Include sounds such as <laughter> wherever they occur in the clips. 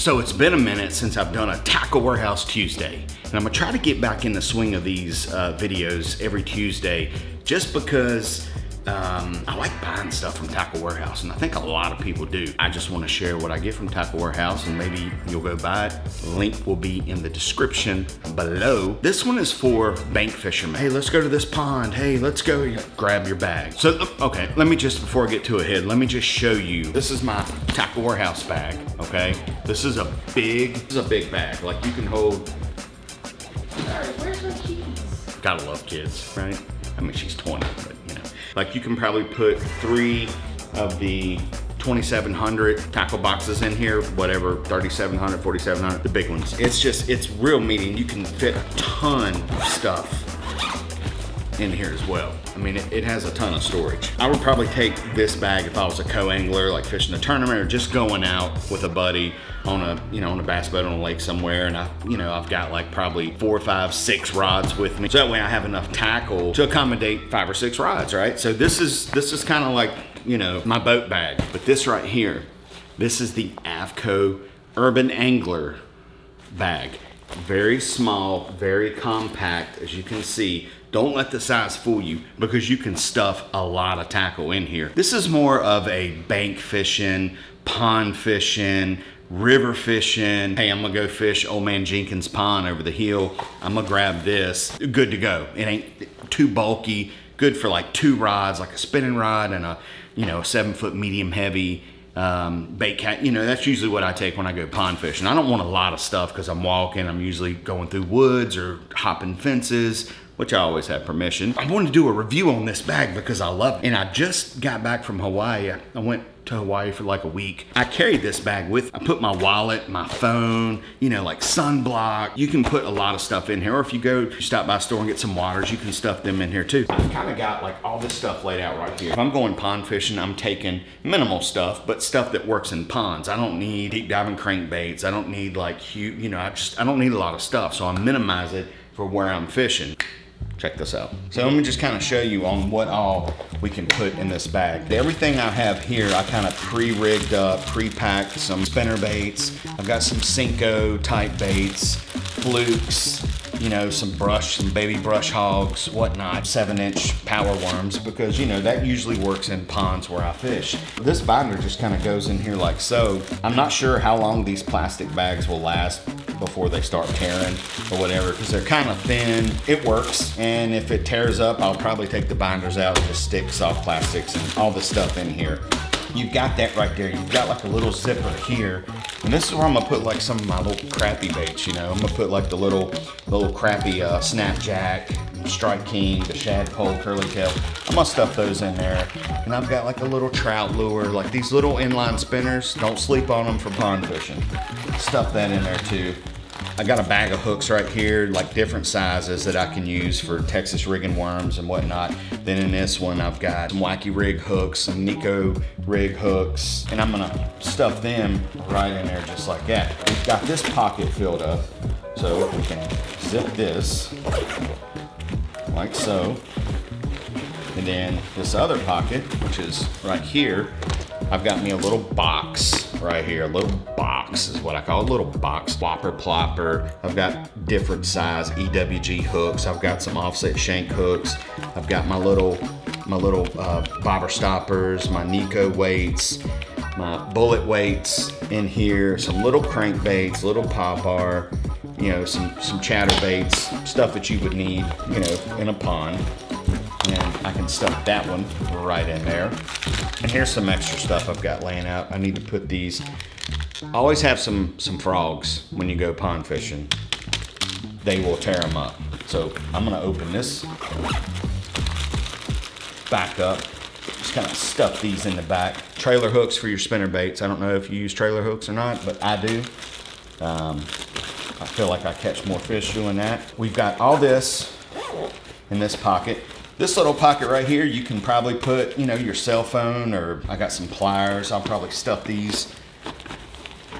So it's been a minute since I've done a Tackle Warehouse Tuesday, and I'm gonna try to get back in the swing of these uh, videos every Tuesday just because um, I like buying stuff from Tackle Warehouse, and I think a lot of people do. I just want to share what I get from Tackle Warehouse, and maybe you'll go buy it. Link will be in the description below. This one is for bank fishermen. Hey, let's go to this pond. Hey, let's go. Grab your bag. So, okay, let me just, before I get too ahead, let me just show you. This is my Tackle Warehouse bag, okay? This is a big, this is a big bag. Like you can hold. Sorry, where's my keys? Gotta love kids, right? I mean, she's 20, but. Like you can probably put three of the 2700 tackle boxes in here, whatever, 3700, 4700, the big ones. It's just, it's real meaty you can fit a ton of stuff in here as well. I mean, it, it, has a ton of storage. I would probably take this bag if I was a co-angler, like fishing a tournament or just going out with a buddy on a, you know, on a bass boat on a lake somewhere. And I, you know, I've got like probably four, five, six rods with me. So that way I have enough tackle to accommodate five or six rods, right? So this is, this is kind of like, you know, my boat bag. But this right here, this is the AFTCO Urban Angler bag. Very small, very compact, as you can see. Don't let the size fool you because you can stuff a lot of tackle in here. This is more of a bank fishing, pond fishing, river fishing. Hey, I'm gonna go fish Old Man Jenkins Pond over the hill. I'm gonna grab this. Good to go. It ain't too bulky. Good for like two rods, like a spinning rod and a, you know, seven foot medium heavy um, bait cat. You know, that's usually what I take when I go pond fishing. I don't want a lot of stuff because I'm walking. I'm usually going through woods or hopping fences, which I always have permission. I wanted to do a review on this bag because I love it. And I just got back from Hawaii. I went to Hawaii for like a week. I carried this bag with, I put my wallet, my phone, you know, like sunblock. You can put a lot of stuff in here. Or if you go you stop by a store and get some waters, you can stuff them in here too. I've kind of got like all this stuff laid out right here. If I'm going pond fishing, I'm taking minimal stuff, but stuff that works in ponds. I don't need deep diving crankbaits. I don't need like huge, you know, I just, I don't need a lot of stuff. So I minimize it for where I'm fishing check this out. So let me just kind of show you on what all we can put in this bag. Everything I have here, I kind of pre-rigged up, pre-packed some spinner baits. I've got some Senko type baits, flukes, you know, some brush, some baby brush hogs, whatnot, seven inch power worms, because you know, that usually works in ponds where I fish. This binder just kind of goes in here like so. I'm not sure how long these plastic bags will last before they start tearing or whatever, because they're kind of thin. It works, and if it tears up, I'll probably take the binders out and just stick soft plastics and all the stuff in here you've got that right there. You've got like a little zipper here. And this is where I'm gonna put like some of my little crappie baits, you know. I'm gonna put like the little, little crappie uh, Snapjack, Strike King, the Shad Pole, Curly Tail. I'm gonna stuff those in there. And I've got like a little trout lure, like these little inline spinners. Don't sleep on them for pond fishing. Stuff that in there too. I got a bag of hooks right here, like different sizes that I can use for Texas rigging worms and whatnot. Then in this one, I've got some wacky rig hooks, some neko rig hooks, and I'm gonna stuff them right in there just like that. We've got this pocket filled up, so we can zip this like so. And then this other pocket, which is right here, I've got me a little box right here, a little box is what I call a little box plopper plopper. I've got different size EWG hooks. I've got some offset shank hooks. I've got my little my little uh, bobber stoppers, my neko weights, my bullet weights in here, some little crankbaits, little popper, you know, some, some chatterbaits, stuff that you would need, you know, in a pond. And I can stuff that one right in there. And here's some extra stuff I've got laying out. I need to put these. Always have some, some frogs when you go pond fishing. They will tear them up. So I'm gonna open this back up. Just kind of stuff these in the back. Trailer hooks for your spinner baits. I don't know if you use trailer hooks or not, but I do. Um, I feel like I catch more fish doing that. We've got all this in this pocket. This little pocket right here, you can probably put, you know, your cell phone or I got some pliers. I'll probably stuff these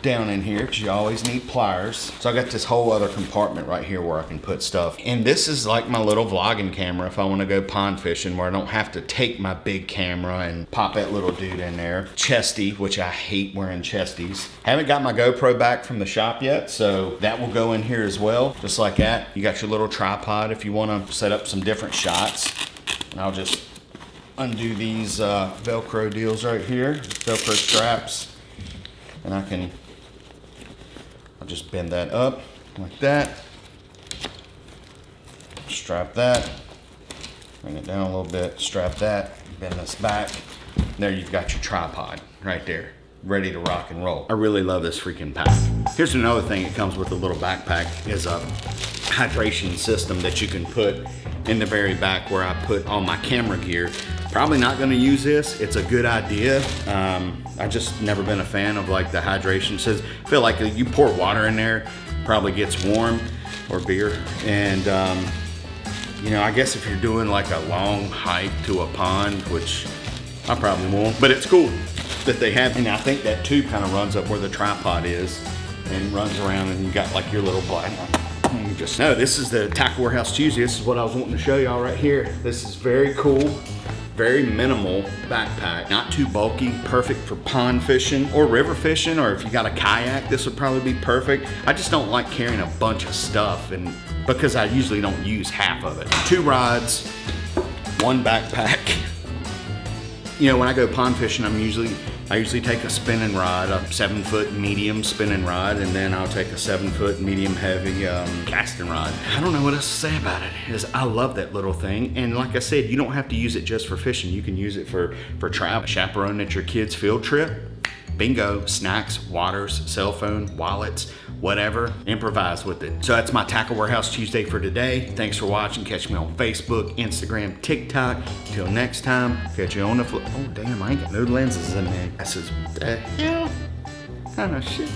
down in here because you always need pliers. So I got this whole other compartment right here where I can put stuff. And this is like my little vlogging camera if I want to go pond fishing where I don't have to take my big camera and pop that little dude in there. Chesty, which I hate wearing chesties. Haven't got my GoPro back from the shop yet, so that will go in here as well. Just like that. You got your little tripod if you want to set up some different shots. And I'll just undo these uh, Velcro deals right here, Velcro straps, and I can, just bend that up like that, strap that, bring it down a little bit, strap that, bend this back. There you've got your tripod right there, ready to rock and roll. I really love this freaking pack. Here's another thing it comes with a little backpack is a hydration system that you can put in the very back where I put all my camera gear. Probably not gonna use this. It's a good idea. Um, I just never been a fan of like the hydration. Says feel like you pour water in there, probably gets warm or beer. And um, you know, I guess if you're doing like a long hike to a pond, which I probably won't, but it's cool that they have. And I think that tube kind of runs up where the tripod is and runs around and you got like your little black just know this is the Tackle Warehouse Tuesday. This is what I was wanting to show y'all right here. This is very cool, very minimal backpack. Not too bulky, perfect for pond fishing or river fishing, or if you got a kayak, this would probably be perfect. I just don't like carrying a bunch of stuff and because I usually don't use half of it. Two rods, one backpack. <laughs> You know, when I go pond fishing, I'm usually I usually take a spinning rod, a seven foot medium spinning rod, and then I'll take a seven foot medium heavy um, casting rod. I don't know what else to say about it. Is I love that little thing, and like I said, you don't have to use it just for fishing. You can use it for for travel, chaperone at your kid's field trip. Bingo, snacks, waters, cell phone, wallets, whatever, improvise with it. So that's my Tackle Warehouse Tuesday for today. Thanks for watching. Catch me on Facebook, Instagram, TikTok. Until next time, catch you on the flip. Oh, damn, I ain't got no lenses in there. This is, the hell kind of shit.